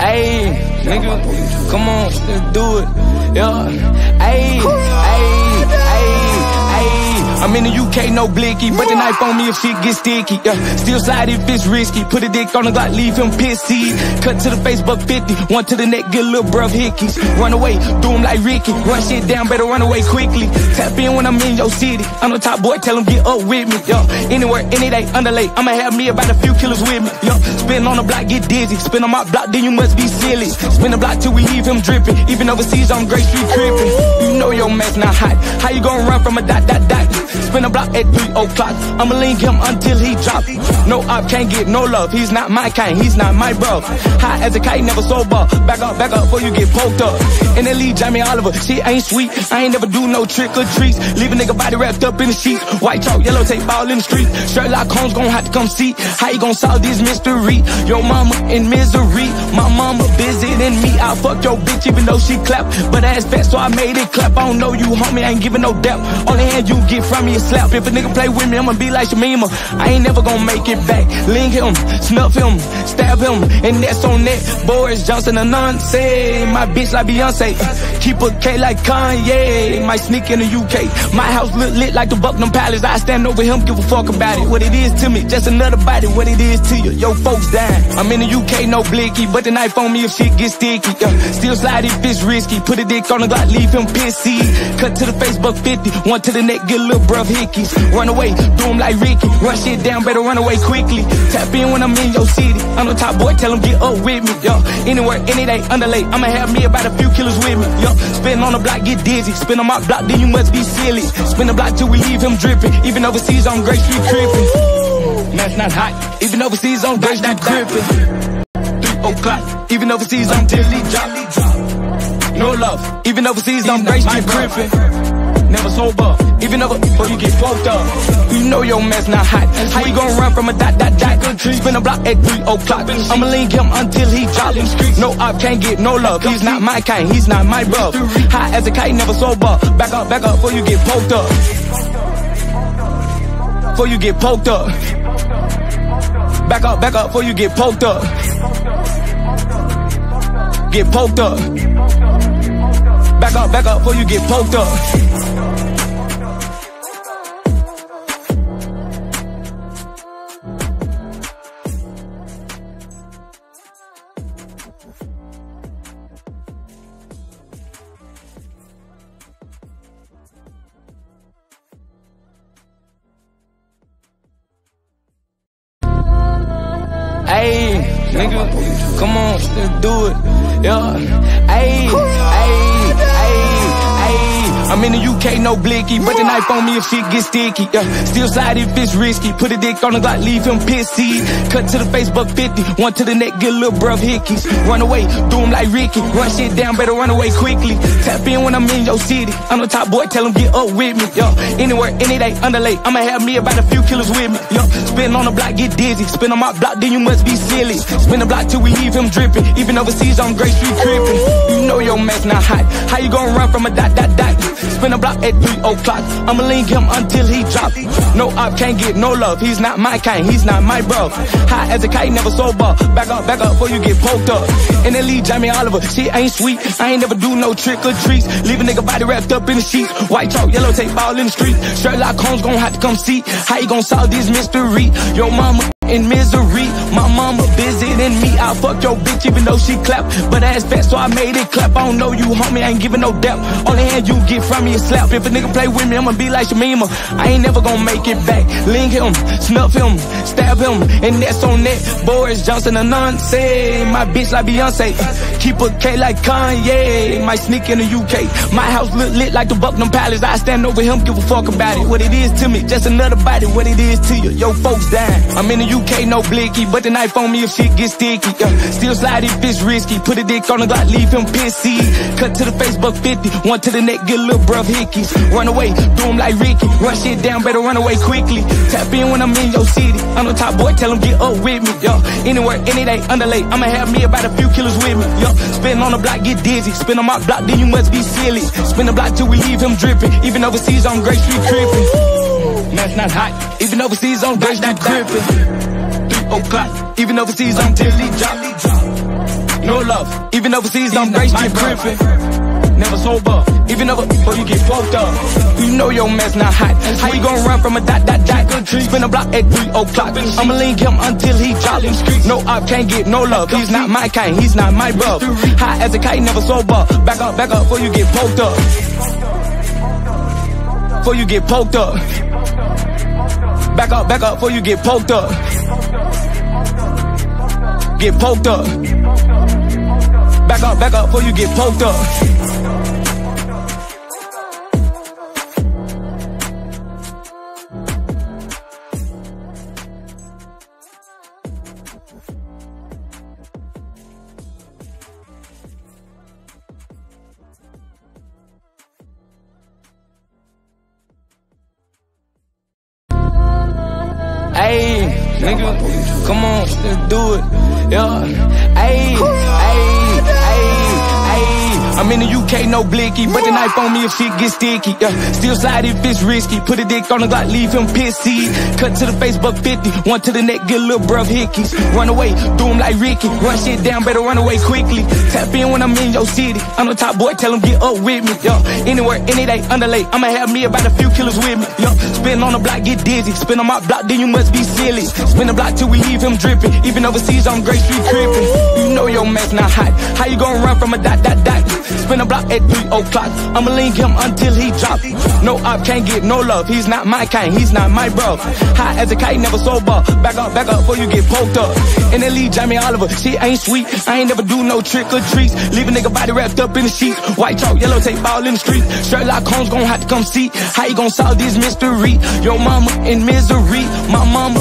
Ayy, nigga, come on, let's do it. Yeah, ayy. I'm in the UK, no blicky. But the knife on me if shit get sticky. Yeah, still slide if it's risky. Put a dick on the Glock, leave him pissy. Cut to the face, buck 50. One to the neck, get a little bruv hickeys. Run away, do him like Ricky. Run shit down, better run away quickly. Tap in when I'm in your city. I'm the top boy, tell him get up with me. Yeah, anywhere, any day, underlay. I'ma have me about a few killers with me. Yeah, spin on the block, get dizzy. Spin on my block, then you must be silly. Spin the block till we leave him dripping. Even overseas, I'm Grape Street creeping. You know your mess not hot. How you gonna run from a dot, dot, dot? Spin a block at 3 o'clock. I'ma link him until he drop. No op can't get no love. He's not my kind, he's not my bro. High as a kite, never sober. Back up, back up before you get poked up. And then lead Jamie Oliver. Shit ain't sweet. I ain't never do no trick or treats. Leave a nigga body wrapped up in the sheets. White chalk, yellow tape all in the street. Sherlock Holmes gon' have to come see how you gon' solve this mystery. Your mama in misery. My mama busy than me. I fuck your bitch even though she clap. But ass fat, so I made it clap. I don't know you, homie. I ain't giving no doubt. Only hand you get from me a slap. If a nigga play with me, I'ma be like Shamima. I ain't never gonna make it back. Link him, snuff him, stab him, and that's on that. Boris Johnson a nonsense. My bitch like Beyonce. Keep a K like Kanye. Might sneak in the UK. My house look lit like the Buckingham Palace. I stand over him, give a fuck about it. What it is to me, just another body. What it is to you, yo folks dying. I'm in the UK, no blicky, but the knife on me if shit gets sticky. Yeah. Still slide if it's risky. Put a dick on the Glock, leave him pissy. Cut to the Facebook 50, one to the neck, get a little bruv hickeys. Run away, do him like Ricky. Run shit down, better run away quickly. Tap in when I'm in your city. I'm the top boy, tell him get up with me. Yo, anywhere, any day, underlay. I'ma have me about a few killers with me. Yo, spin on the block, get dizzy. Spin on my block, then you must be silly. Spin the block till we leave him dripping. Even overseas on Grape Street crippin'. That's not hot. Even overseas on Grape Street crippin'. Three o'clock. Even overseas on Dilly drop. No love. Even overseas on Grape Street crippin'. Never sober. Even over before you get fucked up. You know your mess not hot. How you gonna run from a dot dot dot? Spin a block at 3 o'clock. I'ma link him until he drop. No op can't get no love. He's not my kind, he's not my bro. High as a kite, never sober. Back up, back up before you get poked up. Before you get poked up. Back up, back up before you get poked up. Get poked up. Back up, back up before you get poked up. Nigga, come on, let's do it. Yeah, ayy. I'm in the UK, no blicky, but the knife on me if shit get sticky. Yeah, still slide if it's risky. Put a dick on the Glock, leave him pissy. Cut to the face, buck 50. One to the neck, get a little bruv hickeys. Run away, do him like Ricky. Run shit down, better run away quickly. Tap in when I'm in your city. I'm the top boy, tell him get up with me. Yo, anywhere, any day, underlay. I'ma have me about a few killers with me. Yo, spin on the block, get dizzy. Spin on my block, then you must be silly. Spin the block till we leave him dripping. Even overseas on Grape Street crippin'. You know your mess not hot. How you gonna run from a dot dot dot? Spin a block at 3 o'clock. I'ma link him until he drop. No op can't get no love. He's not my kind, he's not my bro. High as a kite, never sober. Back up, back up before you get poked up. And then lead Jamie Oliver. Shit ain't sweet. I ain't never do no trick or treats. Leave a nigga body wrapped up in the sheets. White chalk, yellow tape all in the street. Sherlock Holmes gon' have to come see how you gon' solve this mystery. Your mama in misery. My mama busy than me. I fuck your bitch even though she clap. But ass fat, so I made it clap. I don't know you, homie. I ain't giving no doubt. Only hand you get from me is slap. If a nigga play with me, I'ma be like Shamima. I ain't never gonna make it back. Link him, snuff him, stab him, and that's on that. Boris Johnson a nonsense. My bitch like Beyonce. Keep a K like Kanye. Might sneak in the UK. My house look lit like the Buckingham Palace. I stand over him, give a fuck about it. What it is to me, just another body. What it is to you, yo folks dying. I'm in the UK, no blicky, but the knife on me if shit gets sticky. Yeah. Still slide if it's risky. Put a dick on the Glock, leave him pissy. Cut to the Facebook 50. One to the neck, get a little bruv hickeys. Run away, do him like Ricky. Run shit down, better run away quickly. Tap in when I'm in your city. I'm the top boy, tell him get up with me. Yo, anywhere, any day, underlay. I'ma have me about a few killers with me. Yo, spin on the block, get dizzy. Spin on my block, then you must be silly. Spin the block till we leave him dripping. Even overseas on Grape Street crippin'. That's not hot. Even overseas on Grape Street crippin'. Oh, three o'clock. Even overseas on Dilly drop. No love. Even overseas, I'm street crippin'. Never sober, even over before you get poked up. You know your mess not hot. How you gonna run from a dot dot dot? Spin a block at 3 o'clock. I'ma link him until he drop. No op can't get no love. He's not my kind, he's not my bro. High as a kite, never sober. Back up, back up before you get poked up. Before you get poked up. Back up, back up before you get poked up. Get poked up. Back up, back up before you get poked up. In the UK, no blicky, but the knife on me if shit gets sticky. Yeah, still slide if it's risky. Put a dick on the Glock, leave him pissy. Cut to the face, buck 50. One to the neck, get a little bruv hickeys. Run away, do him like Ricky. Run shit down, better run away quickly. Tap in when I'm in your city. I'm the top boy, tell him get up with me. Yo, anywhere, any day, underlay. I'ma have me about a few killers with me. Yo, spin on the block, get dizzy. Spin on my block, then you must be silly. Spin the block till we leave him dripping. Even overseas, I'm Grape Street crippin'. You know your mess not hot. How you gonna run from a dot dot dot? Spin a block at 3 o'clock. I'ma link him until he drop. No op can't get no love. He's not my kind, he's not my bro. High as a kite, never sober. Back up, back up before you get poked up. In the lead, Jamie Oliver. Shit ain't sweet. I ain't never do no trick or treats. Leave a nigga body wrapped up in the sheets. White chalk, yellow tape all in the street. Sherlock Holmes gon' have to come see how you gon' solve this mystery. Your mama in misery. My mama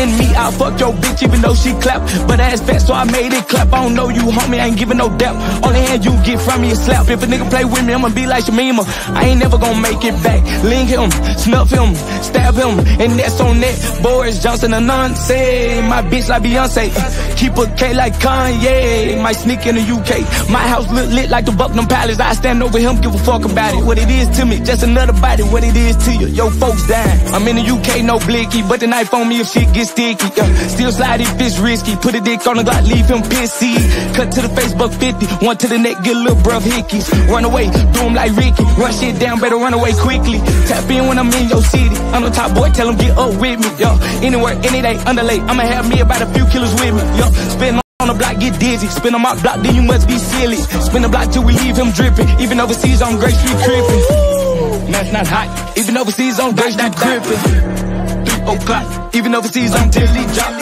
than me. I fuck your bitch even though she clap. But ass fat, so I made it clap. I don't know you, homie. I ain't giving no depth. Only hand you get from me is slap. If a nigga play with me, I'ma be like Shamima. I ain't never gonna make it back. Link him, snuff him, stab him, and that's on that. Boris Johnson a nonsense. My bitch like Beyonce. Keep a K like Kanye. Might sneak in the UK. My house look lit like the Buckingham Palace. I stand over him, give a fuck about it. What it is to me, just another body. What it is to you, yo folks dying. I'm in the UK, no blicky, but the knife on me if shit gets sticky. Yeah. Still slide if it's risky. Put a dick on the Glock, leave him pissy. Cut to the Facebook 50, one to the neck, get a little bruv hickeys. Run away, do him like Ricky. Run shit down, better run away quickly. Tap in when I'm in your city. I'm the top boy, tell him get up with me. Yo, anywhere, any day, underlay. I'ma have me about a few killers with me. Yo, spin on the block, get dizzy. Spin on my block, then you must be silly. Spin the block till we leave him dripping. Even overseas on Grape Street crippin'. That's not hot. Even overseas on Grape Street crippin'. Three o'clock. Even overseas on till he drop.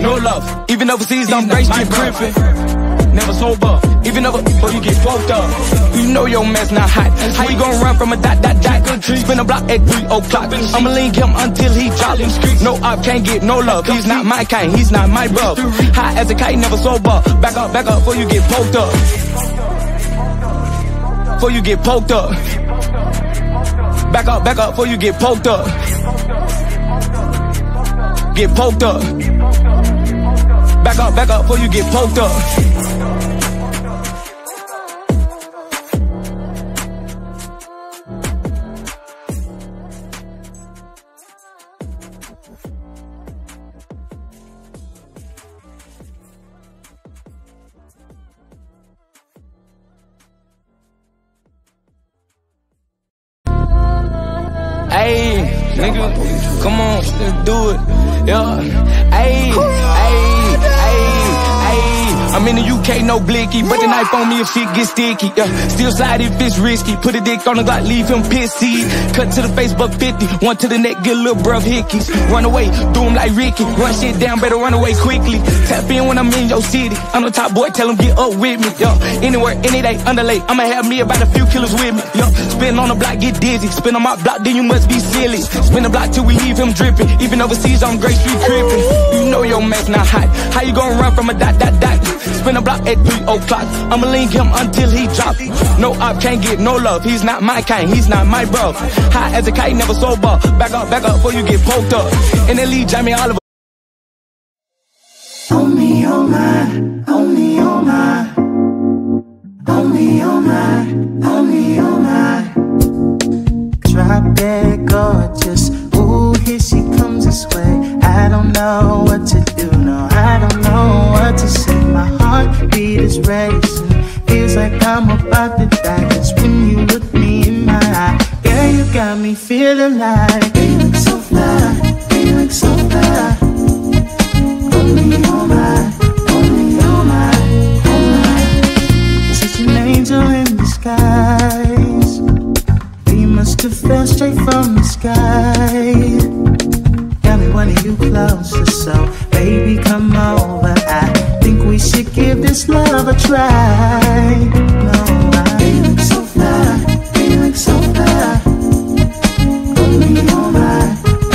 No love. Even overseas on Grape Street crippin'. Never sober, even over before you get poked up. You know your mess not hot. How you gonna run from a dot dot dot? Spin a block at 3 o'clock. I'ma link him until he drop. No op can't get no love. He's not my kind, he's not my bro. High as a kite, never sober. Back up, back up before you get poked up. Before you get poked up. Back up, back up before you get poked up. Get poked up. Back up, back up before you get poked up. Nigga, come on, let's do it. Yeah, ayy, ayy, ayy, ayy. I'm in the UK, no blicky, but the knife on me if shit gets sticky. Yeah, still slide if it's risky. Put a dick on the Glock, leave him pissy. Cut to the face, buck 50. One to the neck, get a little bruv hickeys. Run away, do him like Ricky. Run shit down, better run away quickly. Tap in when I'm in your city. I'm the top boy, tell him get up with me. Yo, anywhere, any day, underlay. I'ma have me about a few killers with me. Yo, spin on the block, get dizzy. Spin on my block, then you must be silly. Spin the block till we leave him dripping. Even overseas, I'm Grape Street crippin'. You know your mess not hot. How you gonna run from a dot dot dot? Spin the block at 3 o'clock. I'ma link him until he drop. No op can't get no love. He's not my kind, he's not my bro. High as a kite, never sober. Back up, back up before you get poked up. In the lead, Jamie Oliver. Only oh my, only oh my. Drop gorgeous, ooh here she comes this way. I don't know what to do, no, I don't know what to say. My heartbeat is racing. Feels like I'm about to die just when you look me in my eye. Girl, you got me feeling like you look so fly, closer, so baby, come over. I think we should give this love a try. No, so.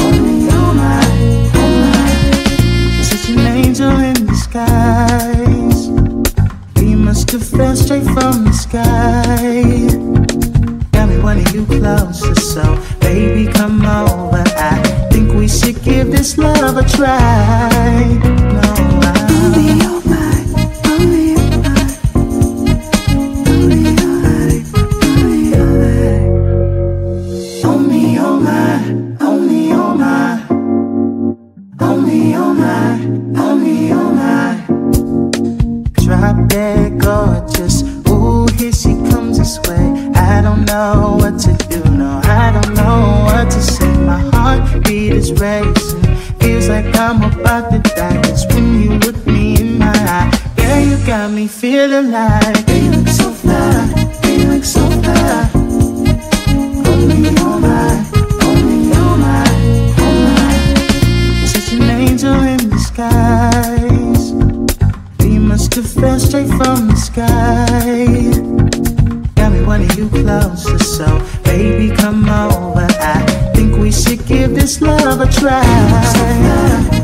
Only only. Such an angel in disguise. We must have fell straight from the sky. Got me wanting you closer, so baby, this love a try. I'm about to die just when you look me in my eye. Girl, you got me feeling like you look so fly, you look so fly. Only on my, only on my, on my. Such an angel in disguise. We must have fell straight from the sky. Got me wanting you closer, so baby, come over. I think we should give this love a try.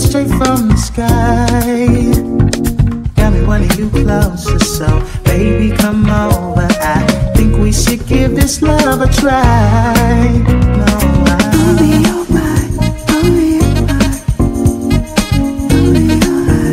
Must straight from the sky. Got me wanting you closer, so baby, come over. I think we should give this love a try. No, I only on my, only on my, only on my,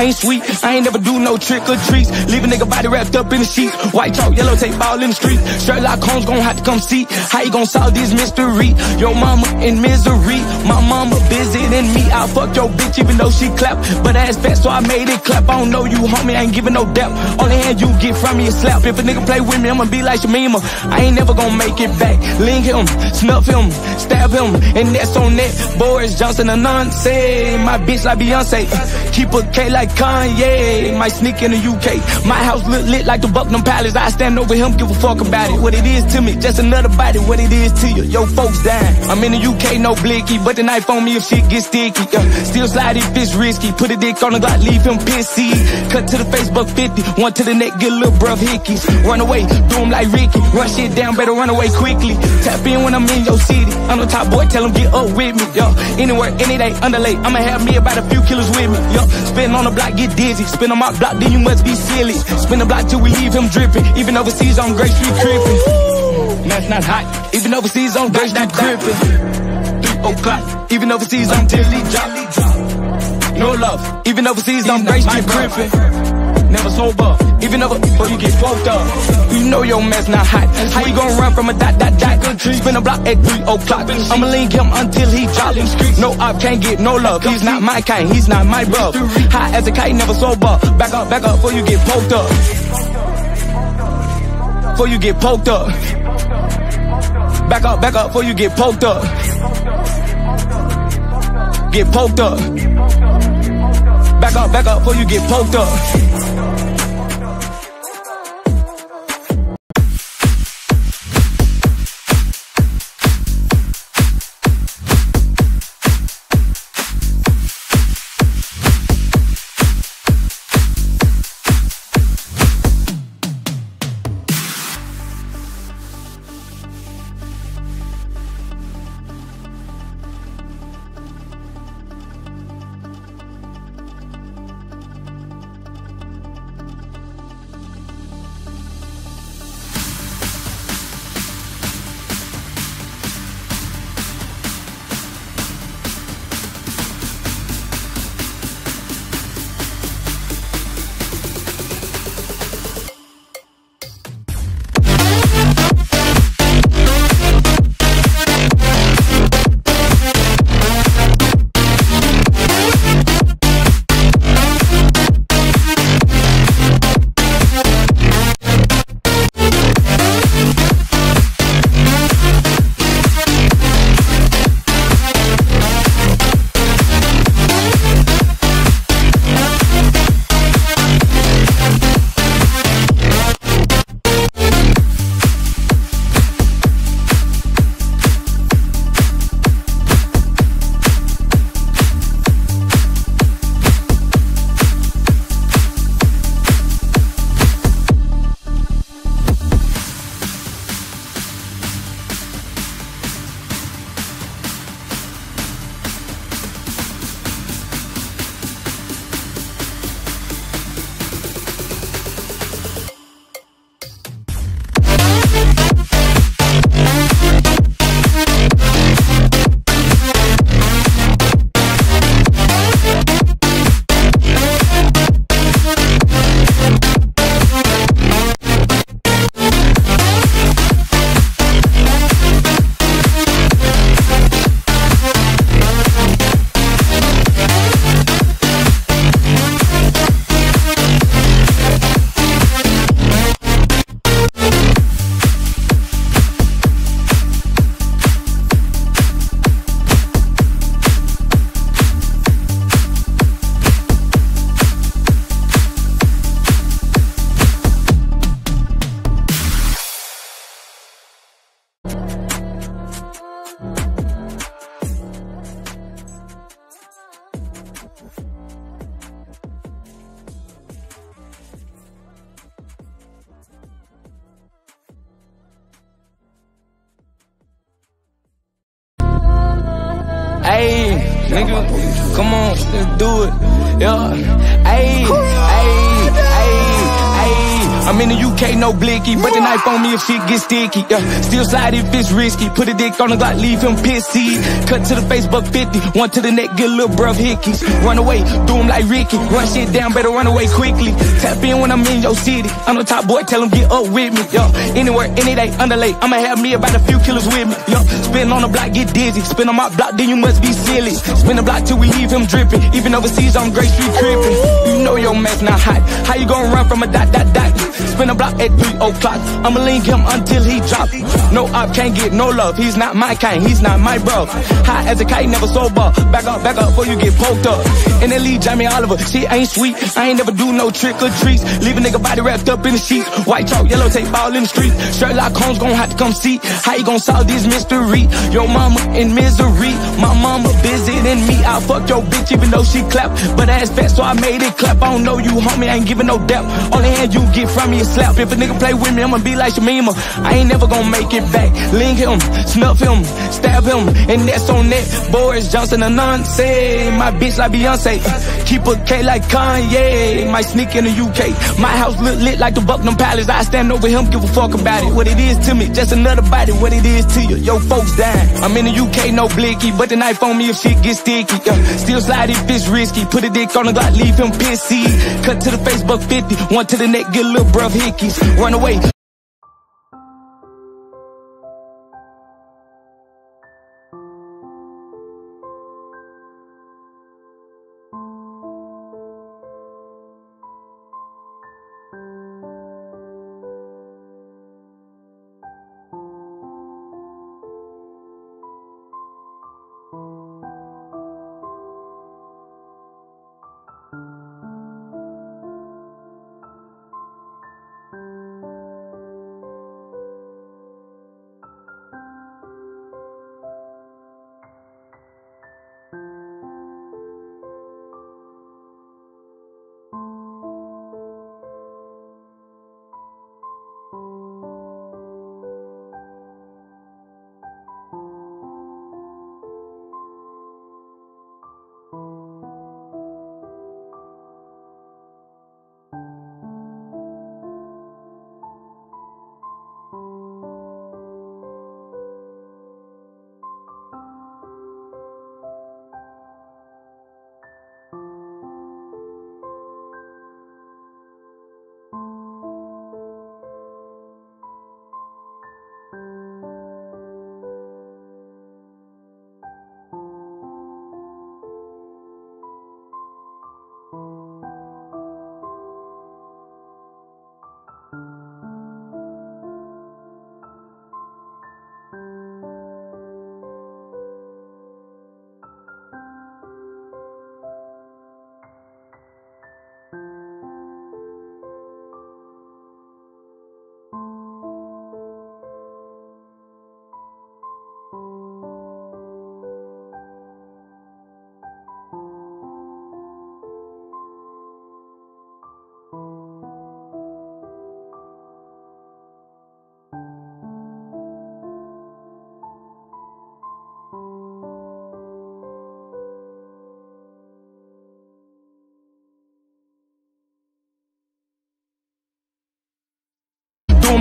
Shit ain't sweet, I ain't never do no trick or treats. Leave a nigga body wrapped up in the sheets. White chalk, yellow tape, ball in the street. Sherlock Holmes gon' have to come see how you gon' solve this mystery. Your mama in misery, my mama busy than me. I fuck your bitch even though she clap, but ass fat so I made it clap. I don't know you, homie, I ain't giving no doubt. Only hand you get from me is slap. If a nigga play with me, I'ma be like Shamima. I ain't never gon' make it back. Link him, snuff him, stab him, and that's on that. Boris Johnson and say my bitch like Beyonce. Keep a K like Kanye. Might sneak in the UK. My house look lit like the Buckingham Palace. I stand over him, give a fuck about it. What it is to me, just another body. What it is to you, yo folks dying. I'm in the UK, no blicky, but the knife on me if shit gets sticky. Uh, still slide if it's risky. Put a dick on the Glock, leave him pissy. Cut to the Facebook 50, one to the neck, get a little bruv hickeys. Run away, do him like Ricky. Run shit down, better run away quickly. Tap in when I'm in your city. I'm the top boy, tell him get up with me. Yo, anywhere, any day, underlay. I'ma have me about a few killers with me. Yo, spin on the block, get dizzy. Spin on my block, then you must be silly. Spin the block till we leave him dripping. Even overseas on Grape Street crippin'. That's not hot. Even overseas on Grape Street crippin'. Three o'clock. Even overseas on Tilly drop. No love. Even overseas on Grape Street crippin'. Never sober. Even over before you get fucked up. You know your mess not hot. How you gonna run from a dot dot dot? Spin a block at three o'clock. I'ma link him until he drop. No op can't get no love. He's not my kind. He's not my bro. High as a kite, never sober. Back up, back up before you get poked up. Before you get poked up. Back up, back up before you get poked up. Get poked up. Back up, back up before you get poked up. It. Blicky, but the knife on me if shit gets sticky. Yeah, still slide if it's risky. Put a dick on the Glock, leave him pissy. Cut to the face, buck 50. One to the neck, get a little bruv hickeys. Run away, do him like Ricky. Run shit down, better run away quickly. Tap in when I'm in your city. I'm the top boy, tell him get up with me. Yo, anywhere, any day, underlay. I'ma have me about a few killers with me. Yo, spin on the block, get dizzy. Spin on my block, then you must be silly. Spin the block till we leave him dripping. Even overseas, I'm Grape Street crippin'. You know your mess not hot. How you gonna run from a dot, dot, dot? Spin the block at 3 o'clock. I'ma link him until he drop. No up, can't get no love. He's not my kind, he's not my bro. High as a kite, never sober. Back up, back up before you get poked up. And then lead Jamie Oliver. She ain't sweet. I ain't never do no trick or treats. Leave a nigga body wrapped up in the sheets. White chalk, yellow tape all in the streets. Sherlock Holmes gon' have to come see how you gon' solve this mystery. Your mama in misery. My mama than me. I fuck your bitch even though she clap. But ass fat, so I made it clap. I don't know you, homie. I ain't giving no depth. Only hand you get from me is slap. If a nigga play with me, I'ma be like Shamima. I ain't never gonna make it back. Link him, snuff him, stab him, and that's on that. Boris Johnson a nonsense. My bitch like Beyonce. Keep a K like Kanye. Might sneak in the UK. My house look lit like the Buckingham Palace. I stand over him, give a fuck about it. What it is to me, just another body. What it is to you, yo folks dying. I'm in the UK, no blicky, but the knife on me if shit gets sticky. Yeah. Still slide if it's risky. Put a dick on the Glock, leave him pissy. Cut to the Facebook 50, one to the neck, get a little bruv hickeys. Run away.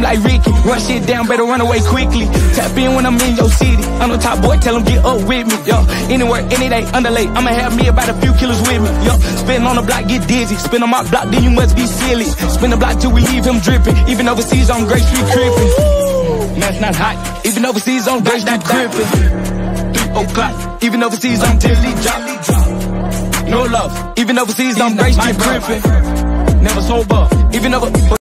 Like Ricky. Run shit down, better run away quickly. Tap in when I'm in your city. I'm the top boy, tell him get up with me. Yo, anywhere, any day, underlay. I'ma have me about a few killers with me. Yo, spin on the block, get dizzy. Spin on my block, then you must be silly. Spin the block till we leave him dripping. Even overseas on Grape Street crippin'. That's not hot. Even overseas on Grape Street crippin'. Three o'clock. Even overseas on till he drop. No love. Even overseas on Grape Street crippin'. Never sober. Even over.